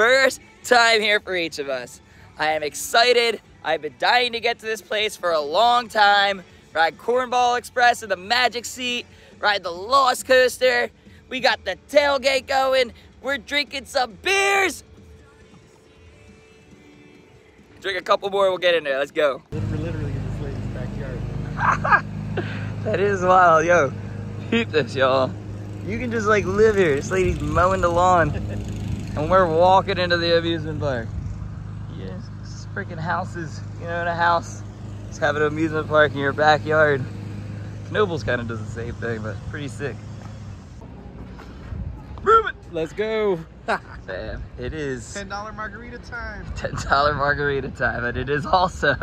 First time here for each of us. I am excited. I've been dying to get to this place for a long time. Ride Cornball Express in the Magic Seat, ride the Lost Coaster. We got the tailgate going. We're drinking some beers. Drink a couple more, we'll get in there. Let's go. We're literally in this lady's backyard. That is wild, yo. Peep this, y'all. You can just like live here. This lady's mowing the lawn, and we're walking into the amusement park. Yes, it's freaking houses. You know, in a house, just have an amusement park in your backyard. Knoebels kind of does the same thing, but pretty sick. Move it! Let's go. Damn, it is $10 margarita time. $10 margarita time, and it is also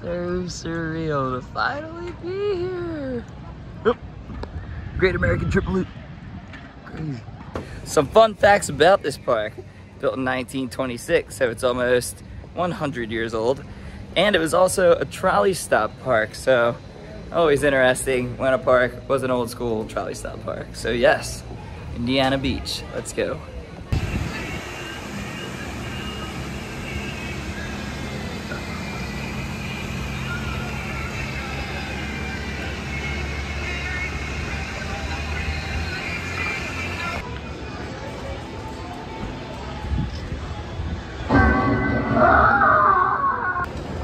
so surreal to finally be here. Oop. Great American Triple Loop. Crazy. Some fun facts about this park. Built in 1926, so it's almost 100 years old. And it was also a trolley stop park, so always interesting when a park was an old school trolley stop park. So yes, Indiana Beach, let's go.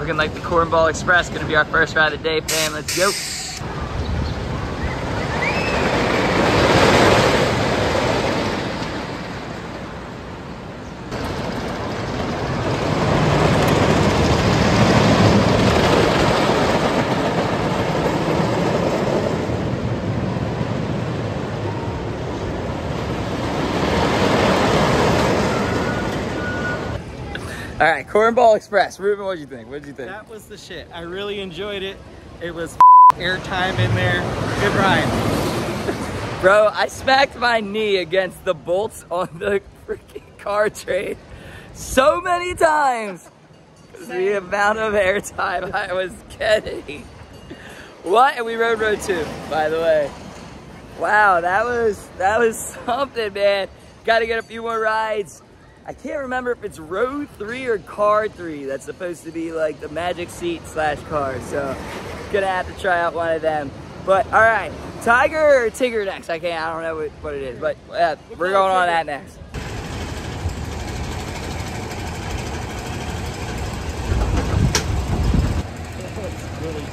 Looking like the Cornball Express, gonna be our first ride of the day, fam. Let's go. All right, Cornball Express. Ruben, what'd you think? What'd you think? That was the shit. I really enjoyed it. It was airtime in there. Good ride. Bro, I smacked my knee against the bolts on the freaking car train so many times. The amount of airtime I was getting. What? And we rode road two, by the way. Wow, that was that was something, man. Got to get a few more rides. I can't remember if it's row three or car three. That's supposed to be like the magic seat slash car. So gonna have to try out one of them. But all right, Tiger or Tigger next? I can't. I don't know what, it is, but uh, we're going on that next. really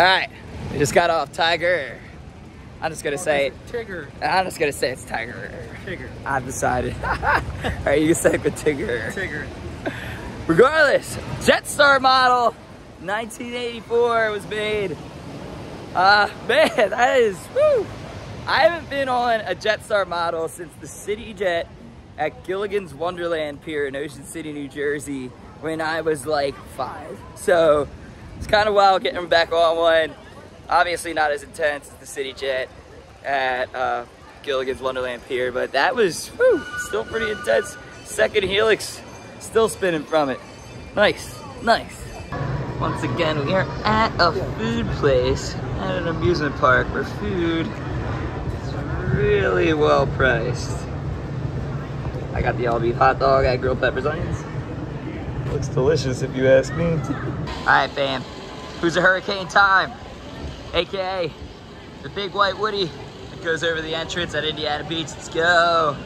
All right, we just got off Tiger. I'm just gonna say it. Tigger. I'm just gonna say it's Tiger. Tigger. I've decided. All right, you can say it with Tigger. Tigger. Regardless, Jetstar model, 1984 was made. Uh, man, that is, woo. I haven't been on a Jetstar model since the City Jet at Gillian's Wonderland Pier in Ocean City, New Jersey when I was like five. So it's kind of wild getting back on one. Obviously not as intense as the City Jet at uh, Gillian's Wonderland Pier, but that was whew, still pretty intense. Second helix, still spinning from it. Nice, nice. Once again, we are at a food place at an amusement park where food is really well priced. I got the all beef hot dog, I grilled peppers, onions. Looks delicious if you ask me. All right, fam. Hoosier Hurricane Time? AKA the big white Woody that goes over the entrance at Indiana Beach. Let's go.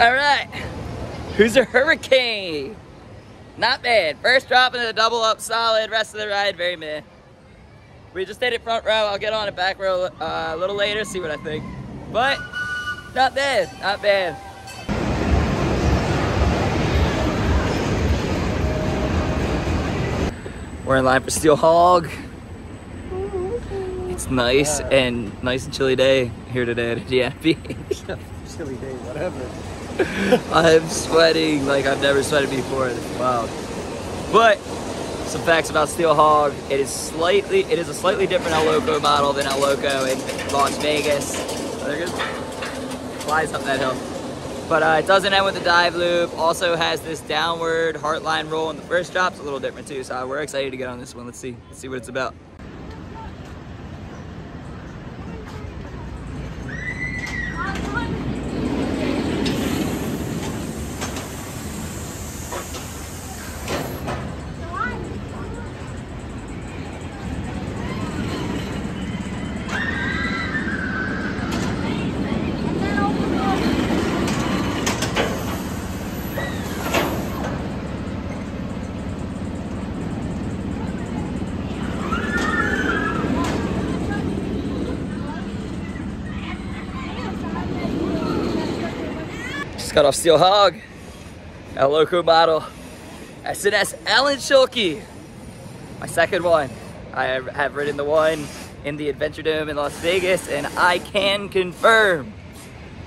All right. Hoosier Hurricane? Not bad. First drop into the double up, solid. Rest of the ride, very meh. We just did it front row. I'll get on it back row uh, a little later, see what I think. But not bad, not bad. We're in line for Steel Hawg. It's nice and nice and chilly day here today at Indiana Beach. Silly day, whatever. I'm sweating like I've never sweated before. Wild. But some facts about Steel Hawg. It is slightly, it is a slightly different El Loco model than El Loco in Las Vegas. There goes, flies up that hill. But uh, it doesn't end with the dive loop. Also has this downward heartline roll, and the first drop's a little different too. So we're excited to get on this one. Let's see, let's see what it's about. Just got off Steel Hawg. El Loco model. S&S Alan Schilke. My second one. I have- ridden the one in the Adventure Dome in Las Vegas, and I can confirm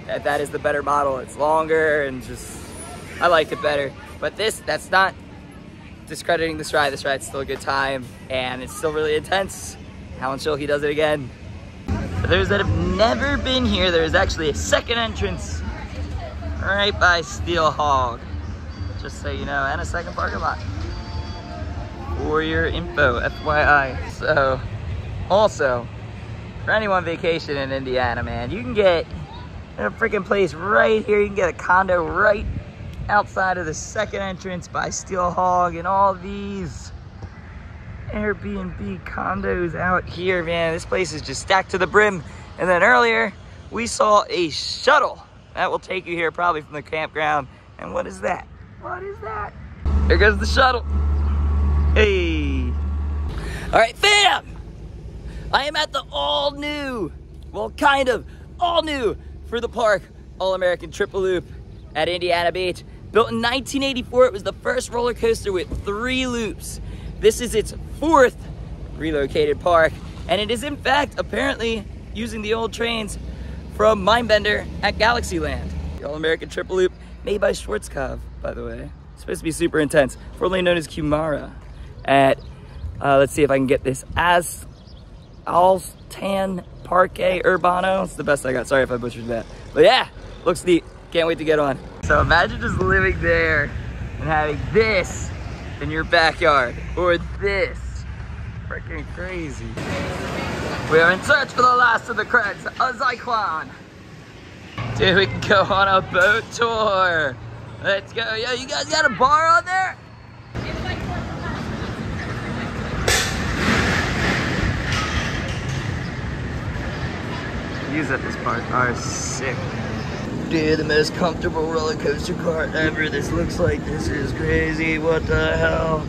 that that is the better model. It's longer and just, I like it better. But this, that's not discrediting this ride. This ride's still a good time, and it's still really intense. Alan Schilke does it again. For those that have never been here, there is actually a second entrance right by Steel Hawg. Just so you know, and a second parking lot. For your info, FYI. So, also, for anyone vacation in Indiana, man, you can get in a freaking place right here. You can get a condo right outside of the second entrance by Steel Hawg and all these Airbnb condos out here, man. This place is just stacked to the brim. And then earlier, we saw a shuttle that will take you here probably from the campground. And what is that? What is that? There goes the shuttle. Hey. All right, fam. I am at the all new, well, kind of all new for the park All American Triple Loop at Indiana Beach. Built in 1984, it was the first roller coaster with three loops. This is its fourth relocated park, and it is in fact apparently using the old trains from Mindbender at Galaxyland. The All American Triple Loop made by Schwarzkopf, by the way. It's supposed to be super intense, formerly known as Kumara. At, uh, let's see if I can get this, as Alstan Parque Urbano. It's the best I got. Sorry if I butchered that. But yeah, looks neat. Can't wait to get on. So imagine just living there and having this in your backyard or this. Freaking crazy. We are in search for the last of the creds, a Zyklon. Dude, we can go on a boat tour. Let's go. Yo, you guys got a bar on there? Views at this park are sick. Dude, the most comfortable roller coaster cart ever. This looks like this is crazy. What the hell?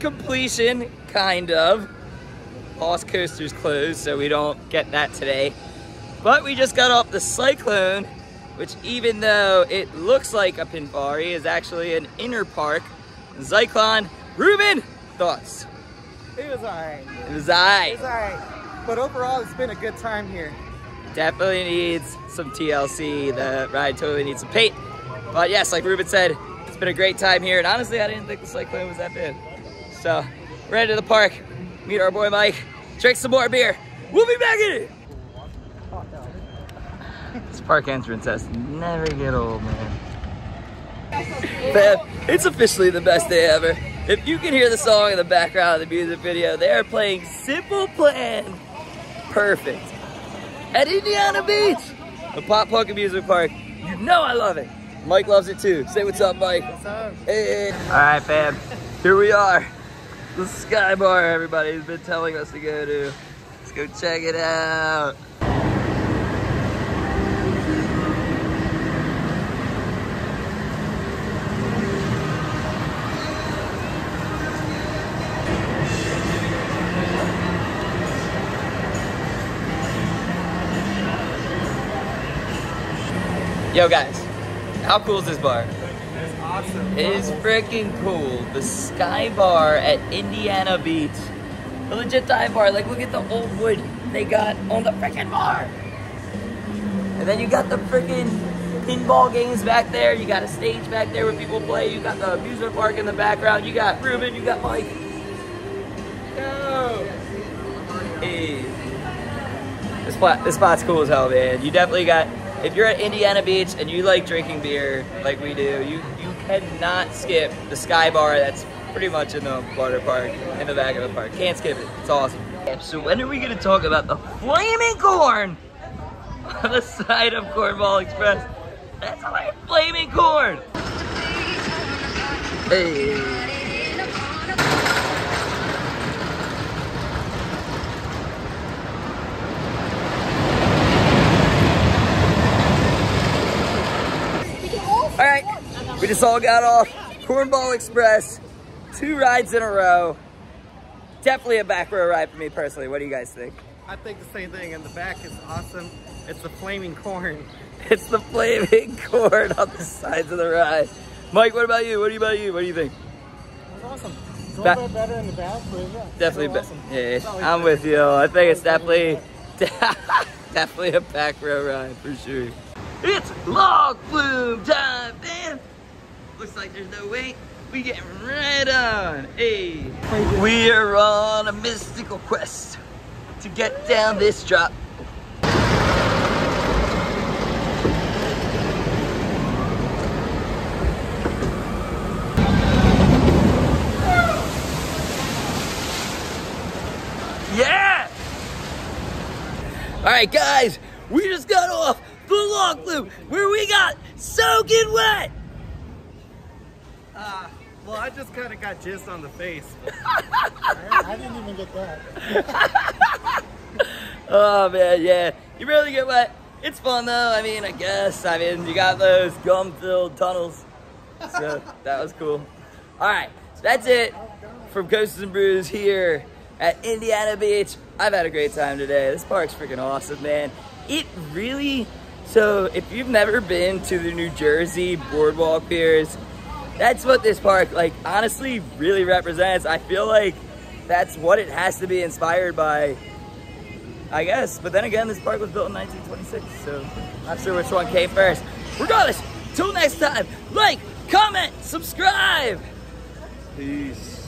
Completion, kind of. Lost Coaster's closed, so we don't get that today. But we just got off the Cyclone, which even though it looks like a Pinfari, is actually an Interpark. Zyklon, Ruben, thoughts? It was alright. It was I. It's alright. But overall, it's been a good time here. Definitely needs some TLC. The ride totally needs some paint. But yes, like Ruben said, it's been a great time here. And honestly, I didn't think the Cyclone was that bad. So, we're headed to the park, meet our boy Mike, drink some more beer. We'll be back in it. This park entrance has never get old, man. Fam, it's officially the best day ever. If you can hear the song in the background of the music video, they are playing Simple Plan. Perfect. at Indiana Beach, the Pop Punk Amusement Park. You know I love it. Mike loves it too. Say what's up, Mike. What's up? Hey. All right, fam. Here we are. The Sky Bar everybody's been telling us to go to. Let's go check it out. Yo guys, how cool is this bar? Awesome. It is freaking cool. The Sky Bar at Indiana Beach. The legit dive bar. Like, look at the old wood they got on the freaking bar. And then you got the freaking pinball games back there. You got a stage back there where people play. You got the amusement park in the background. You got Ruben. You got Mike. Go! Hey. This spot, this spot's cool as hell, man. You definitely got. If you're at Indiana Beach and you like drinking beer like we do, you you cannot skip the Sky Bar. That's pretty much in the water park, in the back of the park. Can't skip it. It's awesome. So when are we gonna talk about the flaming corn on the side of Cornball Express? That's like flaming corn. Hey. All right, we just all got off Cornball Express, two rides in a row. Definitely a back row ride for me personally. What do you guys think? I think the same thing. And the back is awesome. It's the flaming corn. It's the flaming corn on the sides of the ride. Mike, what about you? What about you? What do you think? It's awesome. It's a little bit better in the back, but yeah. Definitely, ba- awesome. yeah, I'm with you. I think it's definitely, definitely a back row ride for sure. It's log flume time. Looks like there's no wait. We get right on. Hey, we are on a mystical quest to get down this drop. Yeah! All right, guys, we just got off the log flume where we got soaking wet. Ah, well, I just kind of got jizzed on the face. I didn't even get that. Oh man, yeah, you really get wet. It's fun though. I mean, I guess. I mean, you got those gum-filled tunnels, so that was cool. All right, so that's it from Coasters and Brews here at Indiana Beach. I've had a great time today. This park's freaking awesome, man. It really. So, if you've never been to the New Jersey boardwalk piers, that's what this park, like, honestly, really represents. I feel like that's what it has to be inspired by. I guess. But then again, this park was built in 1926, so not sure which one came first. Regardless, till next time, like, comment, subscribe. Peace.